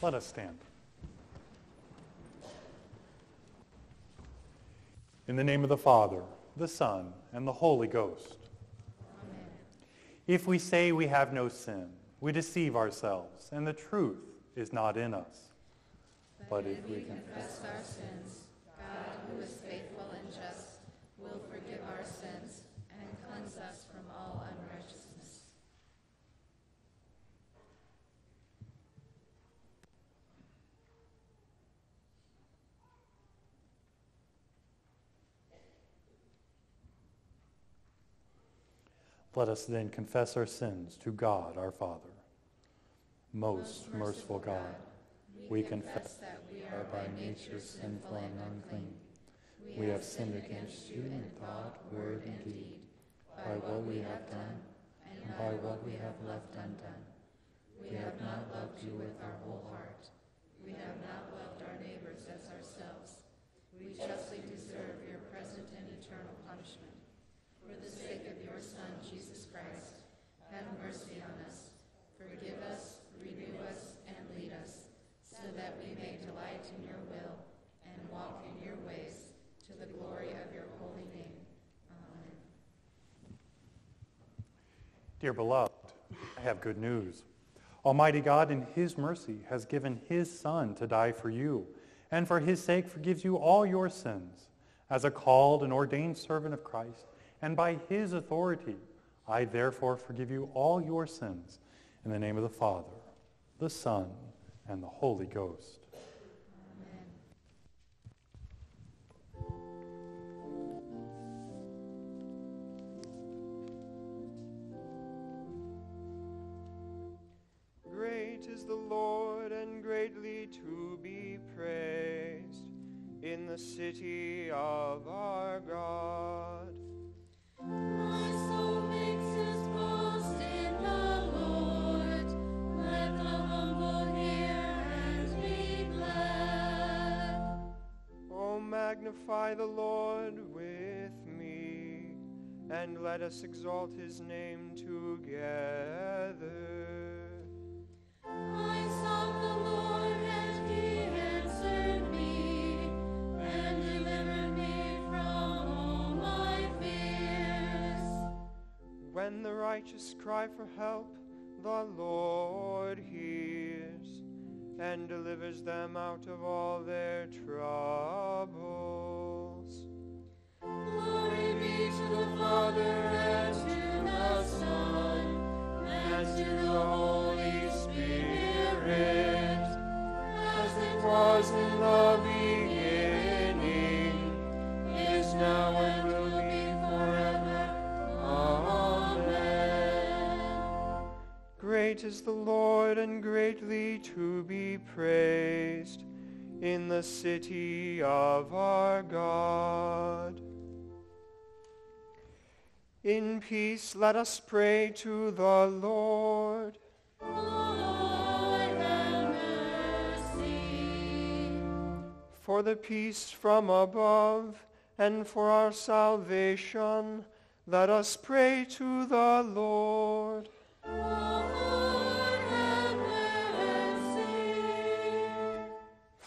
Let us stand. In the name of the Father, the Son, and the Holy Ghost. Amen. If we say we have no sin, we deceive ourselves, and the truth is not in us. But, if we confess our sins, God, who is faithful and just, will forgive our sins and cleanse us from all unrighteousness. Let us then confess our sins to God our Father. Most merciful God, we confess that we are by nature sinful and unclean. We have sinned against you in thought, word, and deed, by what we have done and by what we have left undone. We have not loved you with our whole heart. We have not loved our neighbors as ourselves. We justly deserve your present and eternal punishment. For the sake of your Son, Jesus Christ, have mercy on us. Forgive us, renew us, and lead us, so that we may delight in your will and walk in your ways to the glory of your holy name. Amen. Dear beloved, I have good news. Almighty God in his mercy has given his Son to die for you, and for his sake forgives you all your sins. As a called and ordained servant of Christ, and by his authority, I therefore forgive you all your sins in the name of the Father, the Son, and the Holy Ghost. Out of all their troubles. Glory be to the Father and to the Son and to the Holy Spirit, as it was in the beginning, is now, and will be forever. Amen. Great is the Lord, and in the city of our God. In peace, let us pray to the Lord. Lord, for the peace from above, and for our salvation, let us pray to the Lord. Lord,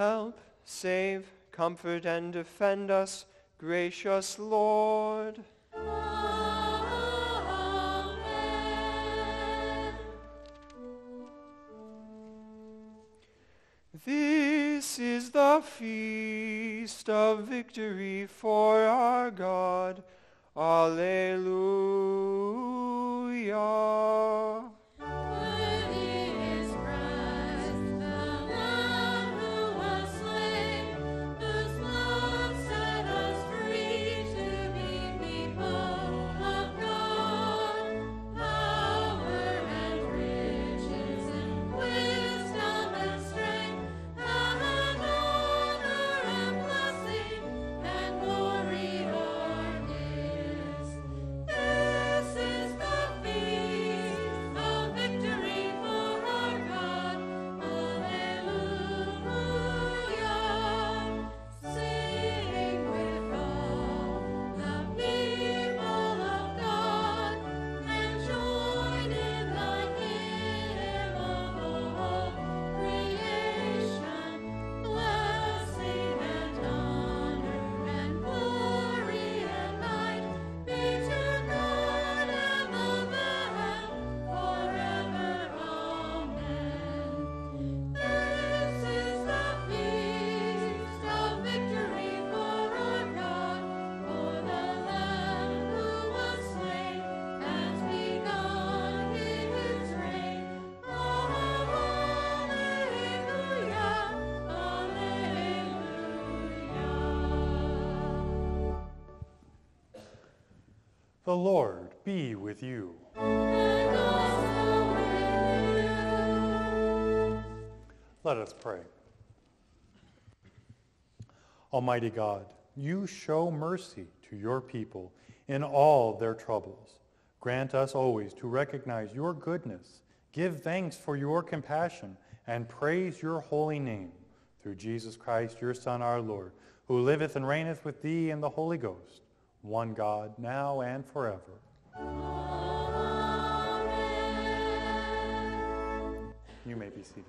Help, save, comfort, and defend us, gracious Lord. Amen. This is the feast of victory for our God. Alleluia. The Lord be with you. And also with you. Let us pray. Almighty God, you show mercy to your people in all their troubles. Grant us always to recognize your goodness, give thanks for your compassion, and praise your holy name through Jesus Christ, your Son, our Lord, who liveth and reigneth with thee in the Holy Ghost, one God, now and forever. Amen. You may be seated.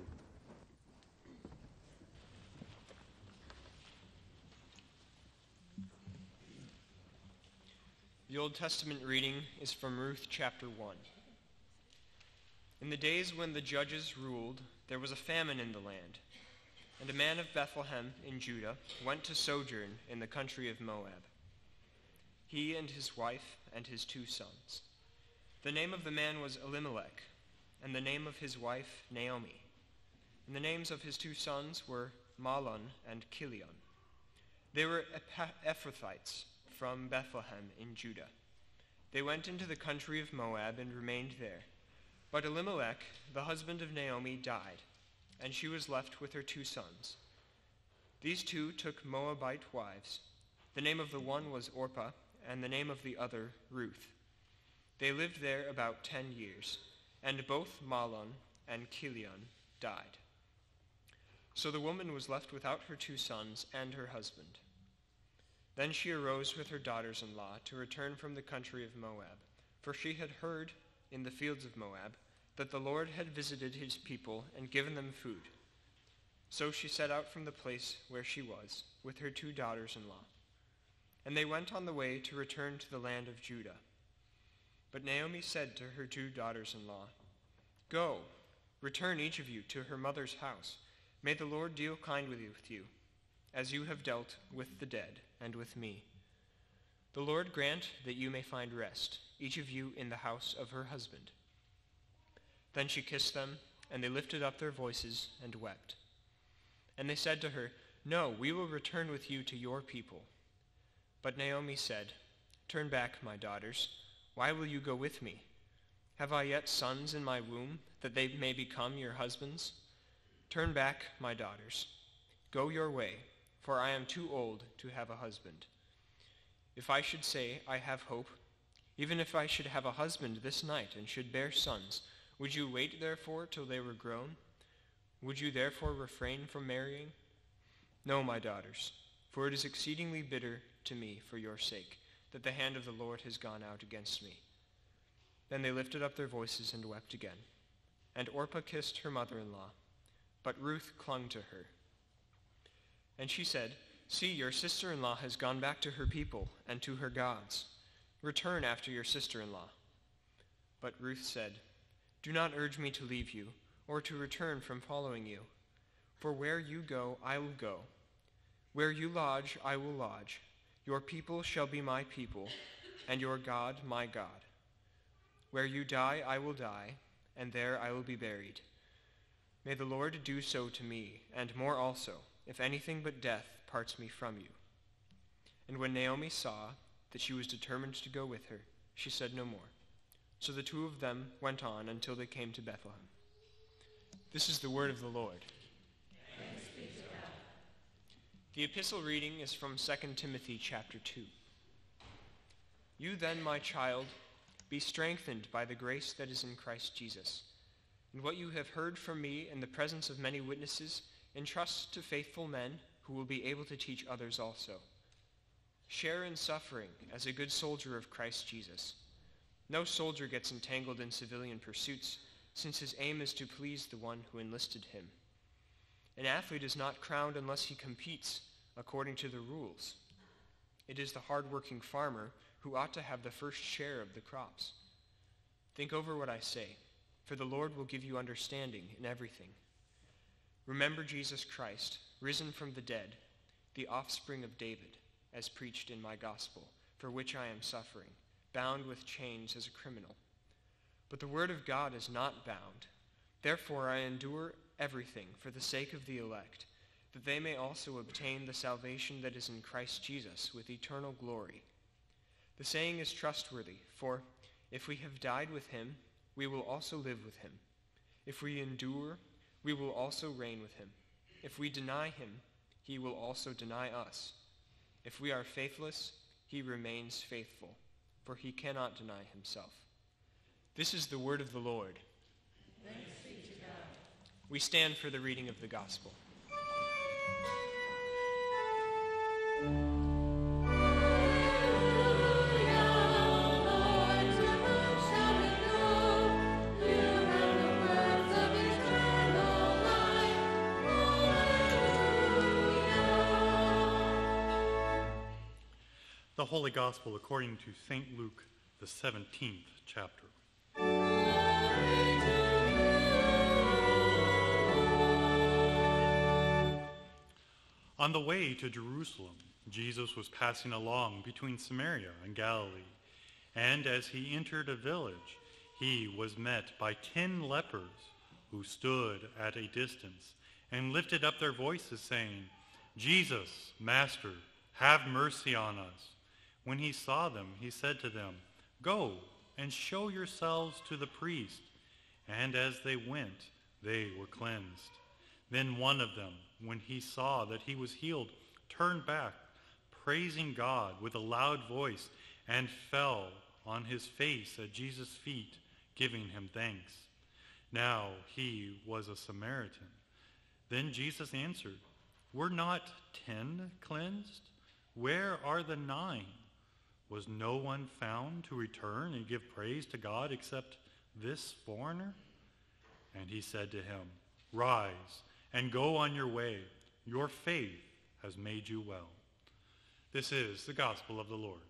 The Old Testament reading is from Ruth chapter 1. In the days when the judges ruled, there was a famine in the land, and a man of Bethlehem in Judah went to sojourn in the country of Moab. He and his wife and his two sons. The name of the man was Elimelech, and the name of his wife Naomi. And the names of his two sons were Mahlon and Chilion. They were Ephrathites from Bethlehem in Judah. They went into the country of Moab and remained there. But Elimelech, the husband of Naomi, died, and she was left with her two sons. These two took Moabite wives. The name of the one was Orpah, and the name of the other Ruth. They lived there about ten years, and both Mahlon and Chilion died. So the woman was left without her two sons and her husband. Then she arose with her daughters in law to return from the country of Moab, for she had heard in the fields of Moab that the Lord had visited his people and given them food. So she set out from the place where she was with her two daughters in law. And they went on the way to return to the land of Judah. But Naomi said to her two daughters in law, Go, return each of you to her mother's house. May the Lord deal kindly with you, as you have dealt with the dead and with me. The Lord grant that you may find rest, each of you in the house of her husband. Then she kissed them, and they lifted up their voices and wept. And they said to her, No, we will return with you to your people. But Naomi said, Turn back, my daughters. Why will you go with me? Have I yet sons in my womb, that they may become your husbands? Turn back, my daughters. Go your way for I am too old to have a husband. If I should say, I have hope, even if I should have a husband this night and should bear sons, would you wait therefore till they were grown? Would you therefore refrain from marrying? No, my daughters, for it is exceedingly bitter to me for your sake that the hand of the Lord has gone out against me. Then they lifted up their voices and wept again. And Orpah kissed her mother-in-law, but Ruth clung to her. And she said, See, your sister-in-law has gone back to her people and to her gods. Return after your sister-in-law. But Ruth said, Do not urge me to leave you, or to return from following you. For where you go, I will go. Where you lodge, I will lodge. Your people shall be my people, and your God my God. Where you die, I will die, and there I will be buried. May the Lord do so to me, and more also if anything but death parts me from you. And when Naomi saw that she was determined to go with her, she said no more. So the two of them went on until they came to Bethlehem. This is the word of the Lord. The epistle reading is from 2 Timothy chapter 2. You then, my child, be strengthened by the grace that is in Christ Jesus. And what you have heard from me in the presence of many witnesses, Entrust to faithful men who will be able to teach others also. Share in suffering as a good soldier of Christ Jesus. No soldier gets entangled in civilian pursuits, since his aim is to please the one who enlisted him. An athlete is not crowned unless he competes according to the rules. It is the hard-working farmer who ought to have the first share of the crops. Think over what I say, for the Lord will give you understanding in everything. Remember Jesus Christ, risen from the dead, the offspring of David, as preached in my gospel, for which I am suffering, bound with chains as a criminal. But the word of God is not bound. Therefore I endure everything for the sake of the elect, that they may also obtain the salvation that is in Christ Jesus with eternal glory. The saying is trustworthy, for if we have died with him, we will also live with him. If we endure, we will also reign with him. If we deny him, he will also deny us. If we are faithless, he remains faithful, for he cannot deny himself. This is the word of the Lord. We stand for the reading of the gospel. The Holy Gospel according to St. Luke, the 17th chapter. On the way to Jerusalem, Jesus was passing along between Samaria and Galilee. And as he entered a village, he was met by ten lepers who stood at a distance and lifted up their voices, saying, Jesus, Master, have mercy on us. When he saw them, he said to them, Go and show yourselves to the priest. And as they went, they were cleansed. Then one of them, when he saw that he was healed, turned back, praising God with a loud voice, and fell on his face at Jesus' feet, giving him thanks. Now he was a Samaritan. Then Jesus answered, Were not ten cleansed? Where are the nine? Was no one found to return and give praise to God except this foreigner? And he said to him, Rise and go on your way. Your faith has made you well. This is the gospel of the Lord.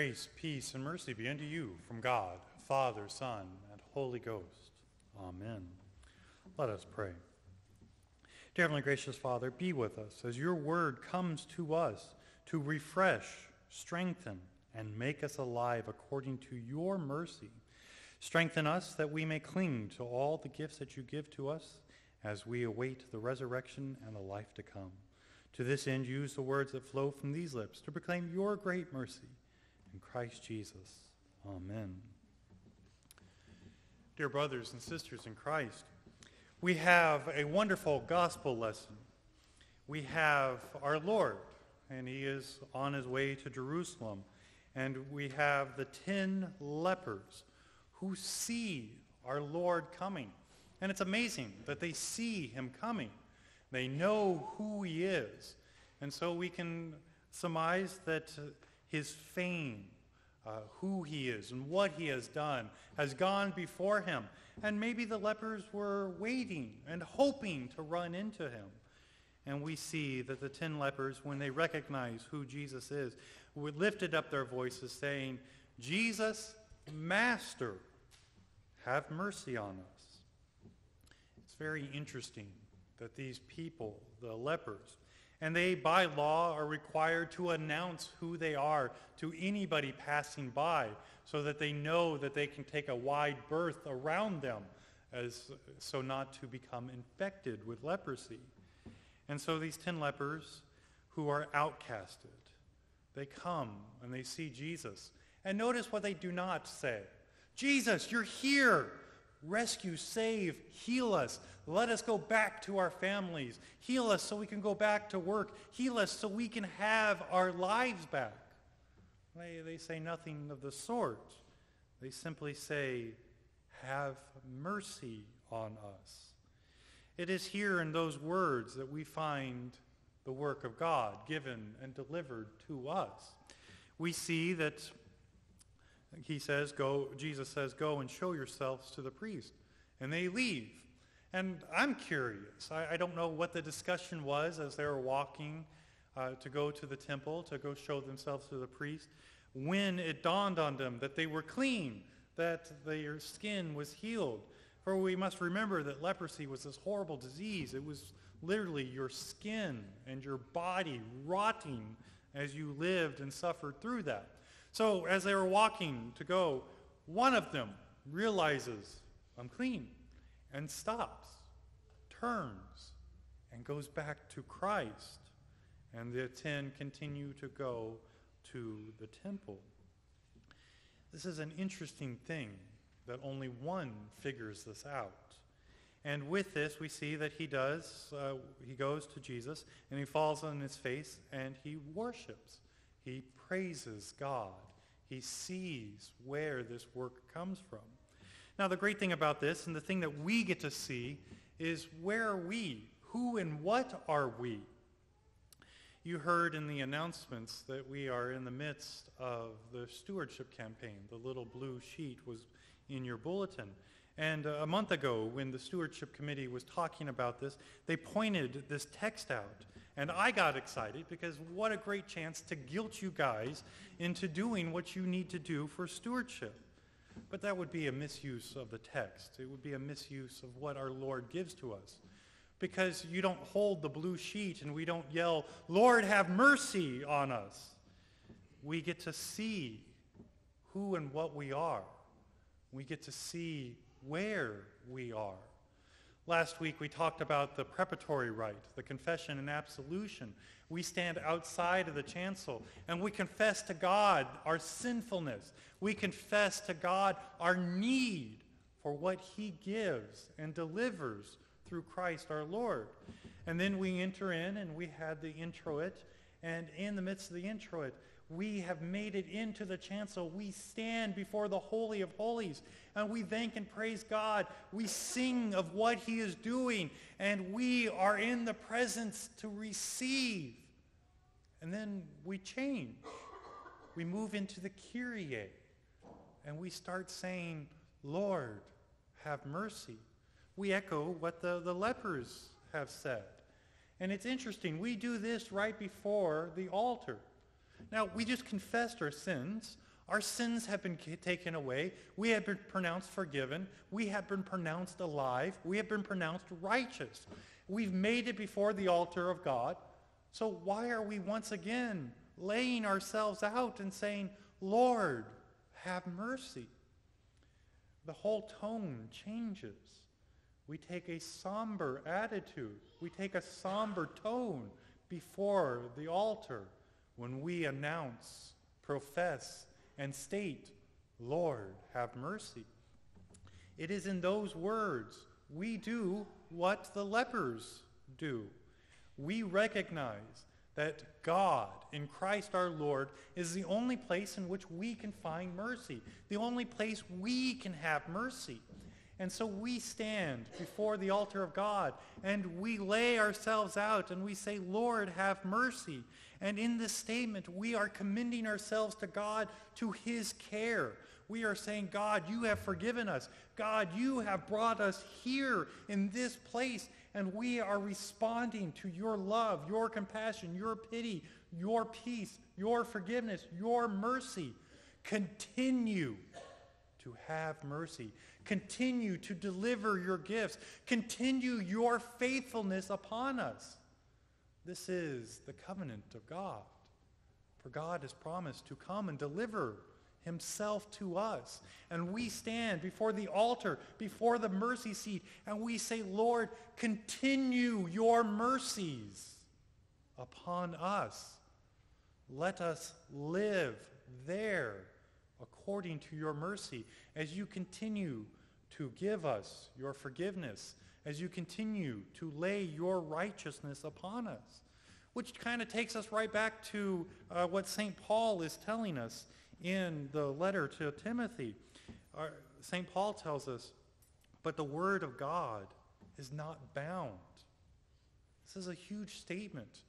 Grace, peace, and mercy be unto you from God, Father, Son, and Holy Ghost. Amen. Let us pray. Dear Heavenly Gracious Father, be with us as your word comes to us to refresh, strengthen, and make us alive according to your mercy. Strengthen us that we may cling to all the gifts that you give to us as we await the resurrection and the life to come. To this end, use the words that flow from these lips to proclaim your great mercy in Christ Jesus. Amen. Dear brothers and sisters in Christ, we have a wonderful gospel lesson. We have our Lord, and he is on his way to Jerusalem. And we have the ten lepers who see our Lord coming. And it's amazing that they see him coming. They know who he is. And so we can surmise that his fame, uh, who he is and what he has done, has gone before him. And maybe the lepers were waiting and hoping to run into him. And we see that the ten lepers, when they recognize who Jesus is, would lifted up their voices saying, Jesus, Master, have mercy on us. It's very interesting that these people, the lepers, and they by law are required to announce who they are to anybody passing by so that they know that they can take a wide berth around them as so not to become infected with leprosy. And so these 10 lepers who are outcasted, they come and they see Jesus. And notice what they do not say. Jesus, you're here rescue, save, heal us. Let us go back to our families. Heal us so we can go back to work. Heal us so we can have our lives back. They, they say nothing of the sort. They simply say, have mercy on us. It is here in those words that we find the work of God given and delivered to us. We see that he says, go, Jesus says, go and show yourselves to the priest. And they leave. And I'm curious. I, I don't know what the discussion was as they were walking uh, to go to the temple, to go show themselves to the priest, when it dawned on them that they were clean, that their skin was healed. For we must remember that leprosy was this horrible disease. It was literally your skin and your body rotting as you lived and suffered through that. So as they were walking to go, one of them realizes, I'm clean, and stops, turns, and goes back to Christ. And the ten continue to go to the temple. This is an interesting thing that only one figures this out. And with this, we see that he does, uh, he goes to Jesus and he falls on his face and he worships. He praises God. He sees where this work comes from. Now, the great thing about this, and the thing that we get to see, is where are we? Who and what are we? You heard in the announcements that we are in the midst of the stewardship campaign. The little blue sheet was in your bulletin. And uh, a month ago, when the stewardship committee was talking about this, they pointed this text out. And I got excited because what a great chance to guilt you guys into doing what you need to do for stewardship. But that would be a misuse of the text. It would be a misuse of what our Lord gives to us. Because you don't hold the blue sheet and we don't yell, Lord, have mercy on us. We get to see who and what we are. We get to see where we are. Last week we talked about the preparatory rite, the confession and absolution. We stand outside of the chancel and we confess to God our sinfulness. We confess to God our need for what he gives and delivers through Christ our Lord. And then we enter in and we had the introit. And in the midst of the introit, we have made it into the chancel. We stand before the Holy of Holies and we thank and praise God. We sing of what he is doing and we are in the presence to receive. And then we change. We move into the Kyrie and we start saying, Lord, have mercy. We echo what the, the lepers have said. And it's interesting, we do this right before the altar. Now, we just confessed our sins. Our sins have been taken away. We have been pronounced forgiven. We have been pronounced alive. We have been pronounced righteous. We've made it before the altar of God. So why are we once again laying ourselves out and saying, Lord, have mercy? The whole tone changes. We take a somber attitude. We take a somber tone before the altar when we announce, profess, and state, Lord, have mercy. It is in those words we do what the lepers do. We recognize that God in Christ our Lord is the only place in which we can find mercy, the only place we can have mercy. And so we stand before the altar of God and we lay ourselves out and we say, Lord, have mercy. And in this statement, we are commending ourselves to God, to his care. We are saying, God, you have forgiven us. God, you have brought us here in this place. And we are responding to your love, your compassion, your pity, your peace, your forgiveness, your mercy. Continue to have mercy. Continue to deliver your gifts. Continue your faithfulness upon us. This is the covenant of God. For God has promised to come and deliver himself to us. And we stand before the altar, before the mercy seat, and we say, Lord, continue your mercies upon us. Let us live there according to your mercy, as you continue to give us your forgiveness, as you continue to lay your righteousness upon us. Which kind of takes us right back to uh, what St. Paul is telling us in the letter to Timothy. Uh, St. Paul tells us, but the word of God is not bound. This is a huge statement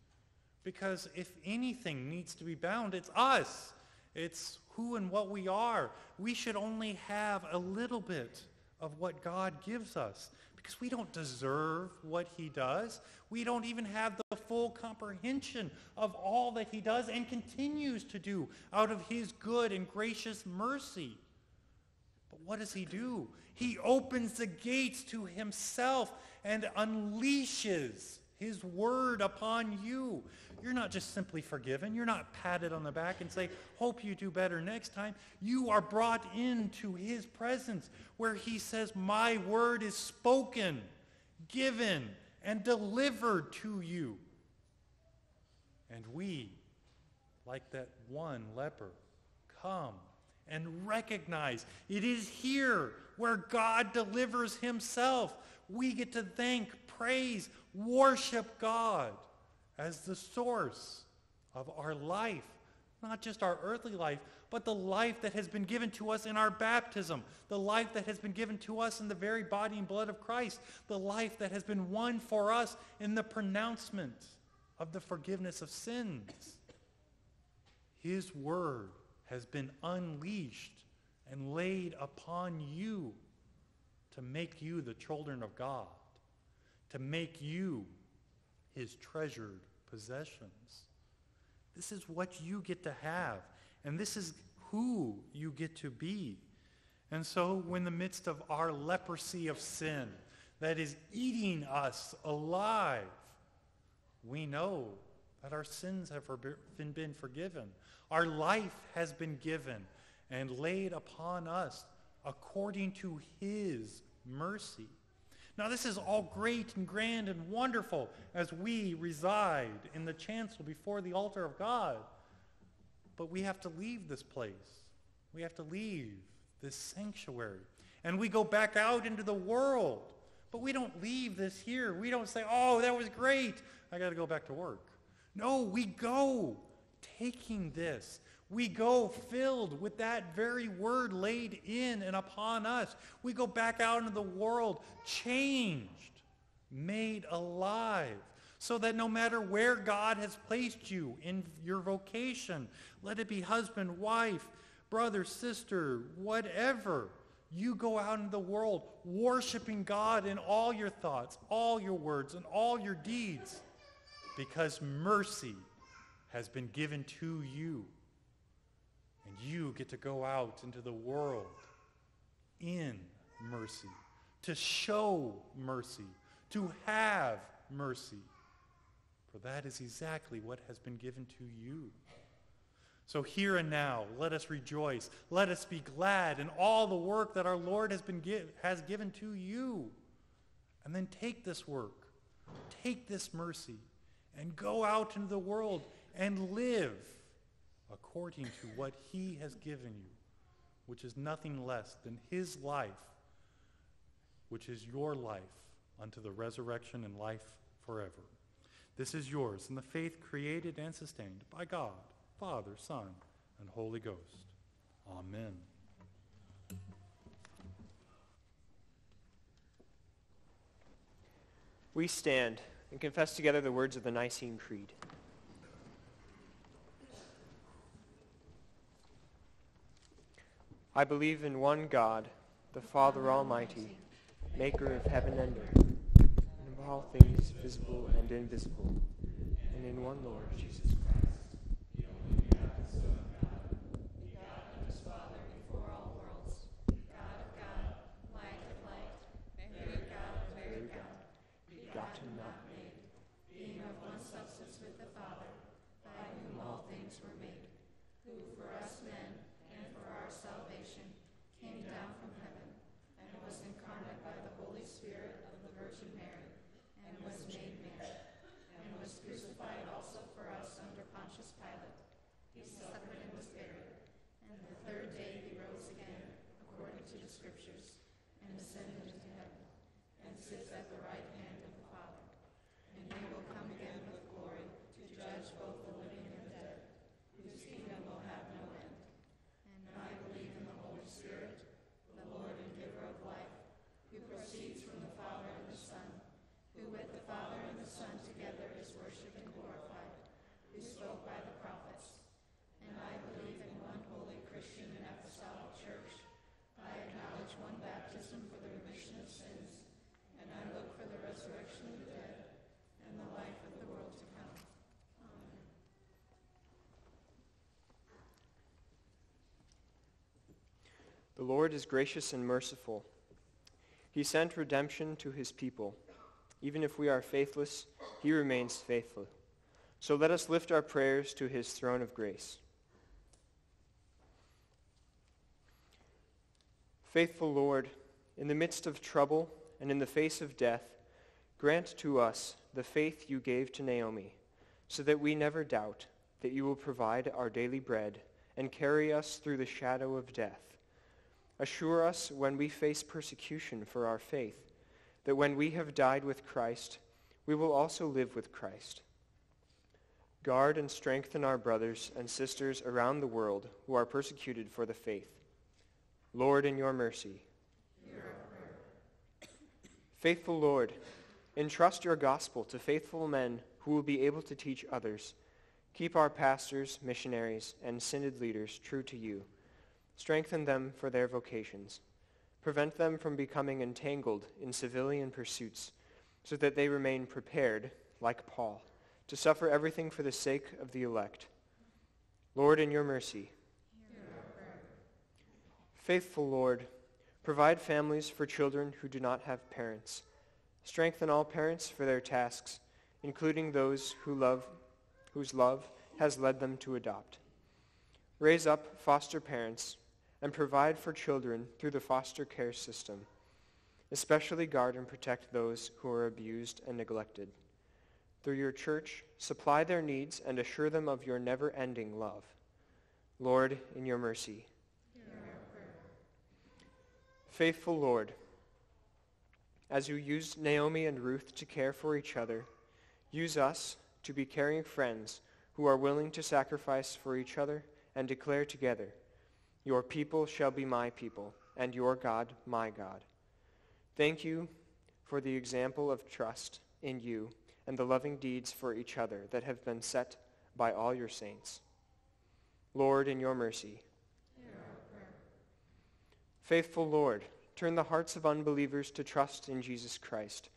because if anything needs to be bound, it's us. It's who and what we are. We should only have a little bit of what God gives us because we don't deserve what he does. We don't even have the full comprehension of all that he does and continues to do out of his good and gracious mercy. But what does he do? He opens the gates to himself and unleashes his word upon you. You're not just simply forgiven. You're not patted on the back and say, hope you do better next time. You are brought into his presence where he says, my word is spoken, given, and delivered to you. And we, like that one leper, come and recognize it is here where God delivers himself. We get to thank, praise, worship God as the source of our life. Not just our earthly life, but the life that has been given to us in our baptism, the life that has been given to us in the very body and blood of Christ, the life that has been won for us in the pronouncement of the forgiveness of sins. His word has been unleashed and laid upon you to make you the children of God, to make you his treasured possessions. This is what you get to have, and this is who you get to be. And so, when the midst of our leprosy of sin that is eating us alive, we know that our sins have been forgiven. Our life has been given and laid upon us according to his mercy. Now, this is all great and grand and wonderful as we reside in the chancel before the altar of God. But we have to leave this place. We have to leave this sanctuary. And we go back out into the world. But we don't leave this here. We don't say, oh, that was great. I got to go back to work. No, we go taking this we go filled with that very word laid in and upon us. We go back out into the world changed, made alive, so that no matter where God has placed you in your vocation, let it be husband, wife, brother, sister, whatever, you go out into the world worshiping God in all your thoughts, all your words, and all your deeds, because mercy has been given to you. You get to go out into the world in mercy, to show mercy, to have mercy. For that is exactly what has been given to you. So here and now, let us rejoice. Let us be glad in all the work that our Lord has, been give, has given to you. And then take this work, take this mercy, and go out into the world and live according to what he has given you, which is nothing less than his life, which is your life unto the resurrection and life forever. This is yours in the faith created and sustained by God, Father, Son, and Holy Ghost. Amen. We stand and confess together the words of the Nicene Creed. I believe in one God, the Father Almighty, maker of heaven and earth, and of all things visible and invisible, and in one Lord Jesus Christ The Lord is gracious and merciful. He sent redemption to his people. Even if we are faithless, he remains faithful. So let us lift our prayers to his throne of grace. Faithful Lord, in the midst of trouble and in the face of death, grant to us the faith you gave to Naomi, so that we never doubt that you will provide our daily bread and carry us through the shadow of death. Assure us when we face persecution for our faith, that when we have died with Christ, we will also live with Christ. Guard and strengthen our brothers and sisters around the world who are persecuted for the faith. Lord, in your mercy. Faithful Lord, entrust your gospel to faithful men who will be able to teach others. Keep our pastors, missionaries, and synod leaders true to you Strengthen them for their vocations. Prevent them from becoming entangled in civilian pursuits, so that they remain prepared, like Paul, to suffer everything for the sake of the elect. Lord, in your mercy. Faithful Lord, provide families for children who do not have parents. Strengthen all parents for their tasks, including those who love, whose love has led them to adopt. Raise up foster parents and provide for children through the foster care system. Especially guard and protect those who are abused and neglected. Through your church, supply their needs and assure them of your never-ending love. Lord, in your mercy. Faithful Lord, as you used Naomi and Ruth to care for each other, use us to be caring friends who are willing to sacrifice for each other and declare together, your people shall be my people, and your God my God. Thank you for the example of trust in you and the loving deeds for each other that have been set by all your saints. Lord, in your mercy. Faithful Lord, turn the hearts of unbelievers to trust in Jesus Christ.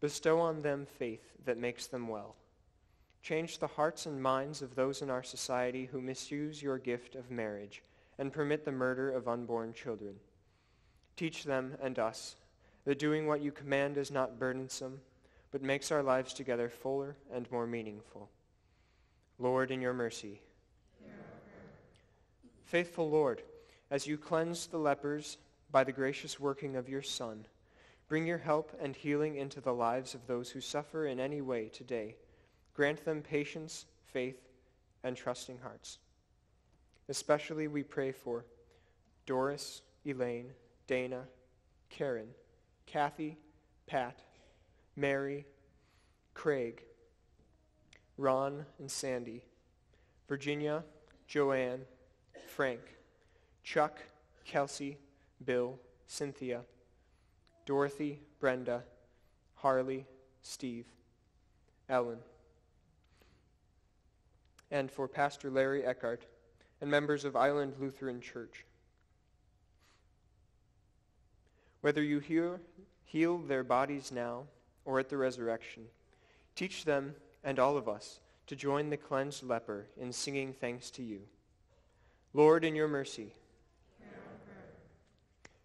Bestow on them faith that makes them well. Change the hearts and minds of those in our society who misuse your gift of marriage and permit the murder of unborn children. Teach them and us that doing what you command is not burdensome, but makes our lives together fuller and more meaningful. Lord, in your mercy. Faithful Lord, as you cleanse the lepers by the gracious working of your Son, bring your help and healing into the lives of those who suffer in any way today Grant them patience, faith, and trusting hearts. Especially we pray for Doris, Elaine, Dana, Karen, Kathy, Pat, Mary, Craig, Ron and Sandy, Virginia, Joanne, Frank, Chuck, Kelsey, Bill, Cynthia, Dorothy, Brenda, Harley, Steve, Ellen, and for Pastor Larry Eckhart and members of Island Lutheran Church. Whether you heal, heal their bodies now or at the resurrection, teach them and all of us to join the cleansed leper in singing thanks to you. Lord, in your mercy.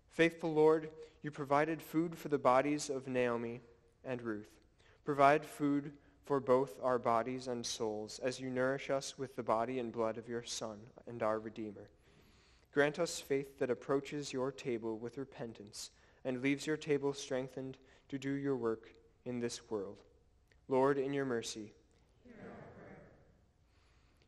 Faithful Lord, you provided food for the bodies of Naomi and Ruth. Provide food for both our bodies and souls as you nourish us with the body and blood of your Son and our Redeemer. Grant us faith that approaches your table with repentance and leaves your table strengthened to do your work in this world. Lord, in your mercy.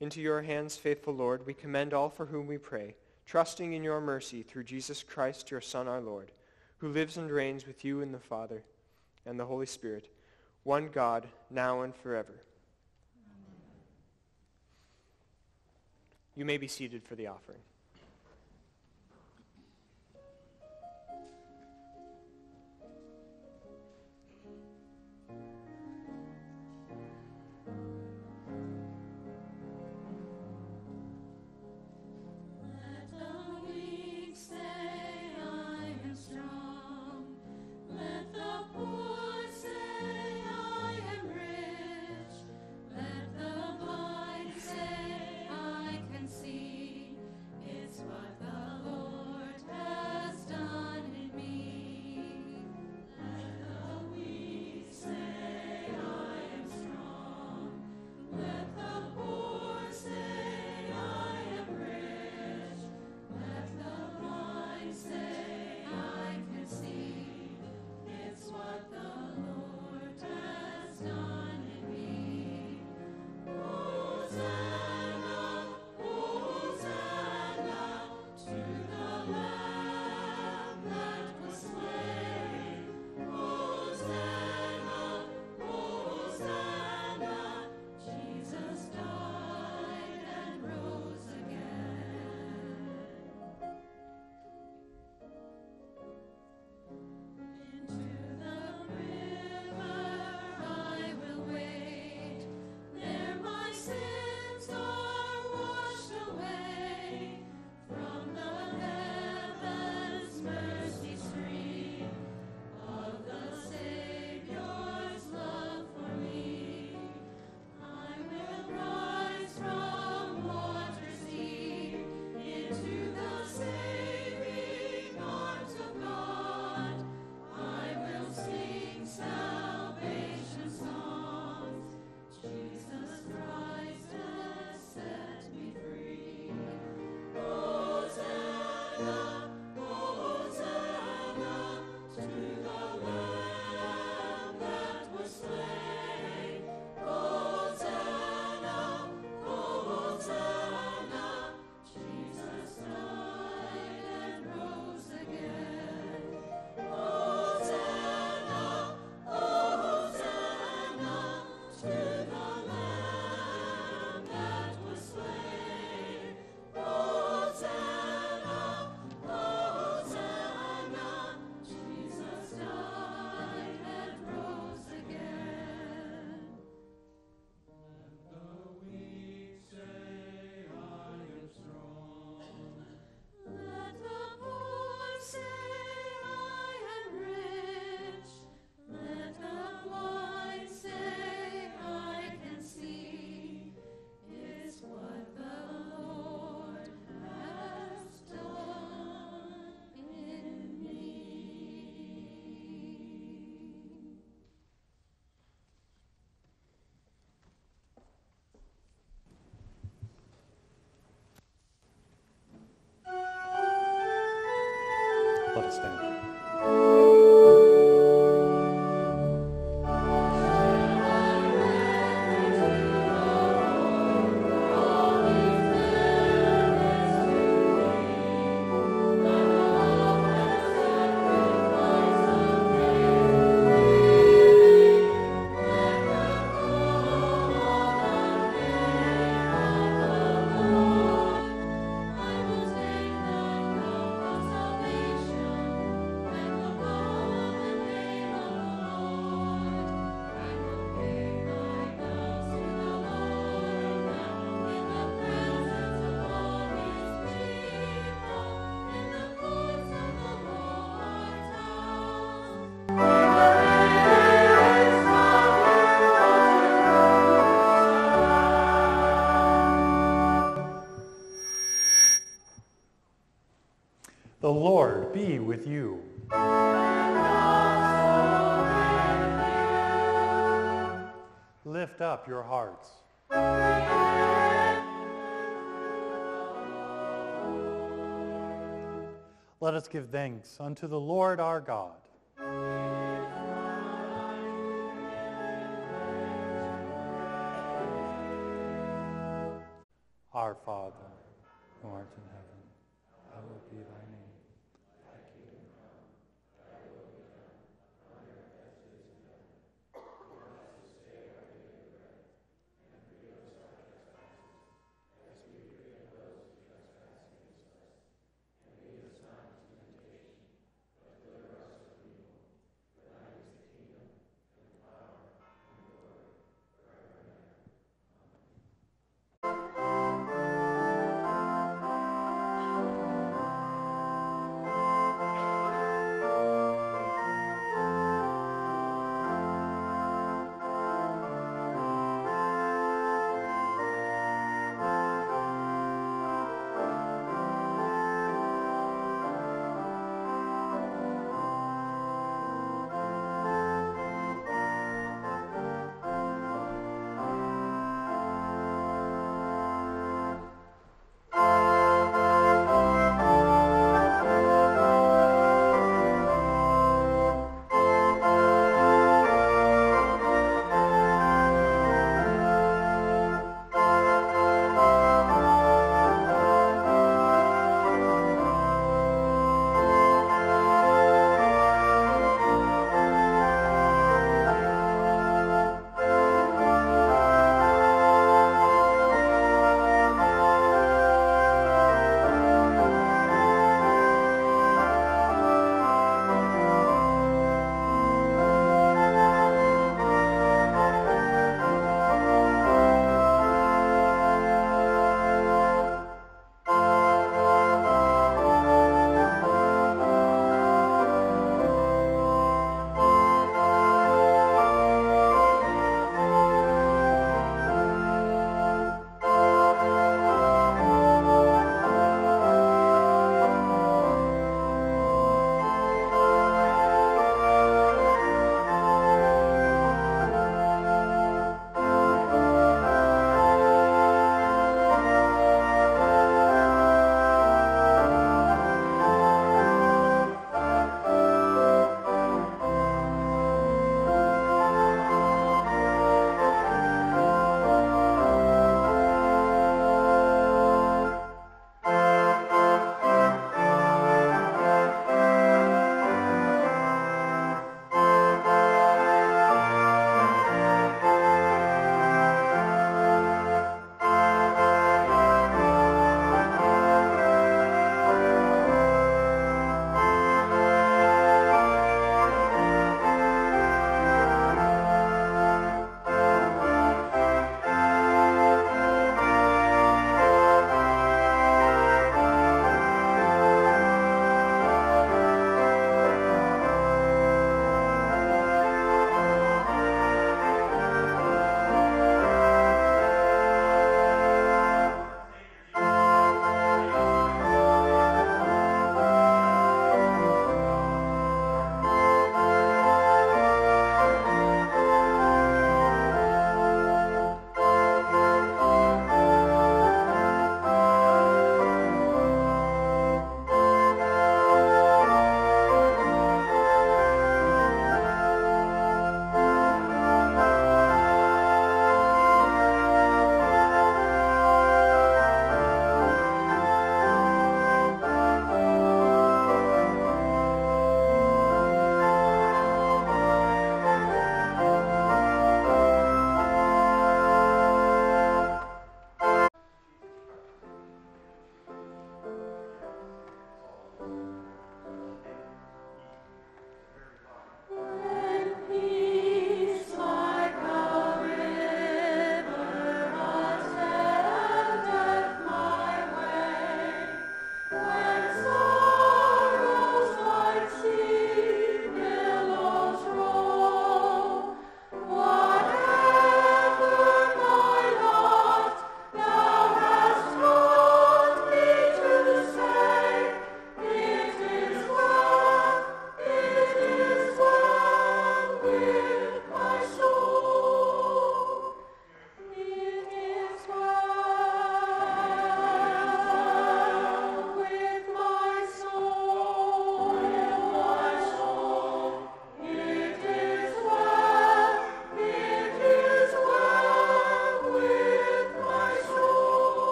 Into your hands, faithful Lord, we commend all for whom we pray, trusting in your mercy through Jesus Christ, your Son, our Lord, who lives and reigns with you in the Father and the Holy Spirit, one God, now and forever. Amen. You may be seated for the offering. standard. up your hearts. Let us give thanks unto the Lord our God.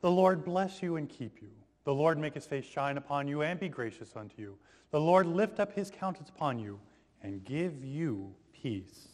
The Lord bless you and keep you. The Lord make his face shine upon you and be gracious unto you. The Lord lift up his countenance upon you and give you peace.